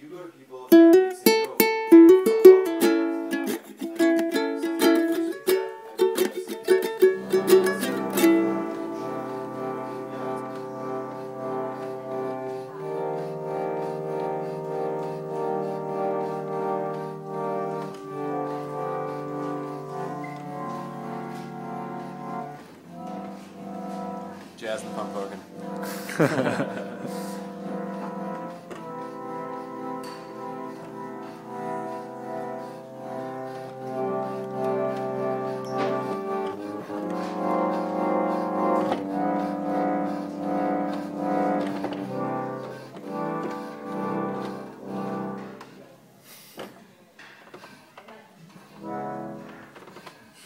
you go to people and they say oh, no, Jazz and punk organ.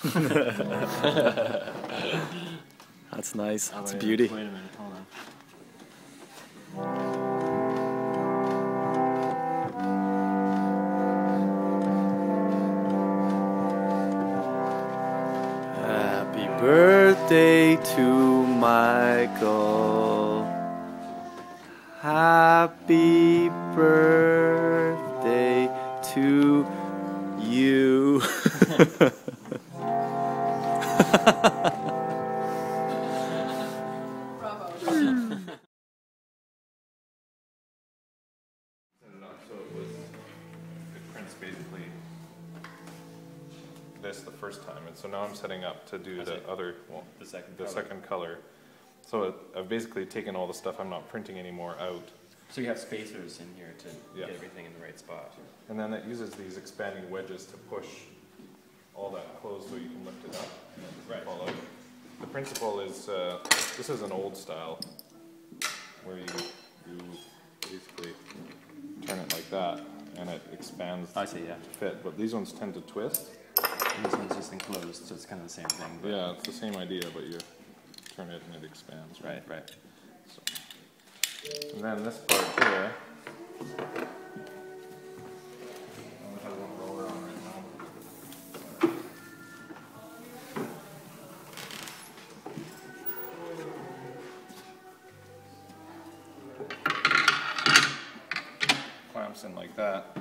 That's nice. Oh, It's a wait, beauty. Wait a minute, hold on. Happy birthday to Michael. Happy birthday to you. this the first time, and so now I'm setting up to do the other, well, The second the color. second color. So it- I've basically taken all the stuff I'm not printing anymore out, So you have spacers in here to Yeah. get everything in the right spot. and then it uses these expanding wedges to push all that closed so you can lift it up and it doesn't fall out. The principle is, uh, this is an old style, where you, you basically turn it like that, and it expands I see, yeah. to fit, but these ones tend to twist. This one's just enclosed, so it's kind of the same thing. Yeah, it's the same idea, but you turn it and it expands. Right, right. So. And then this part here. I have one roller on right now. Clamps in like that.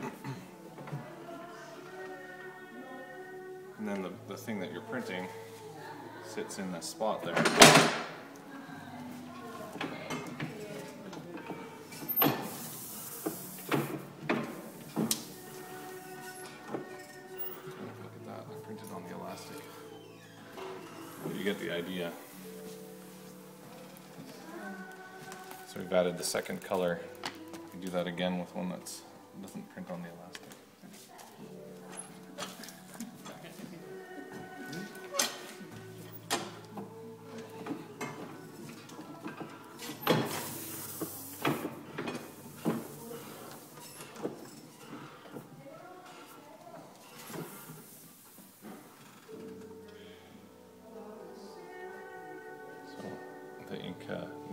Then the, the thing that you're printing sits in this spot there. Look at that, I printed on the elastic. You get the idea. So we've added the second color. We do that again with one that doesn't print on the elastic.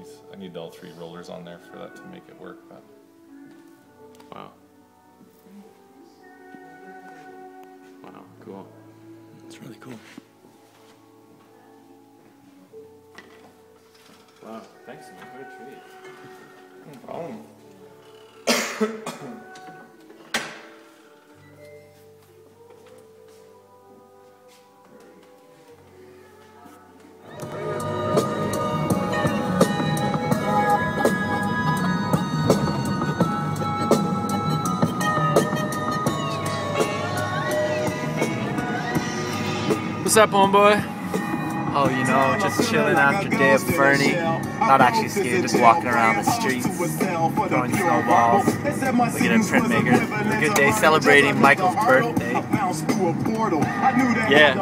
Uh, I need all three rollers on there for that to make it work, but. Wow. Wow, cool. It's really cool. Wow, thanks, man. What a treat. No problem. What's up, homeboy? Oh, you know, just chilling after a day of Fernie. Not actually skiing, just walking around the streets, throwing snowballs, looking at printmakers. Good day celebrating Michael's birthday. Yeah.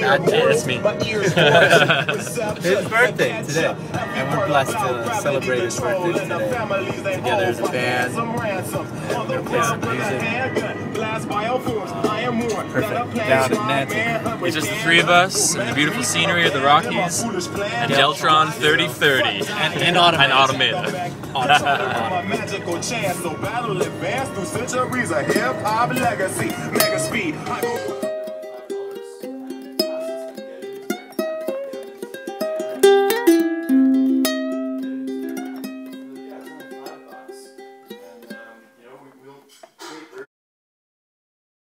That, that's me. His birthday today, and we're blessed to celebrate his birthday today. Together as a band, and we're gonna play some music. Perfect. Down in Nantucket. It's just the three of us and the beautiful scenery of the Rockies and Deltron 3030 and, and Automator. magical chance, so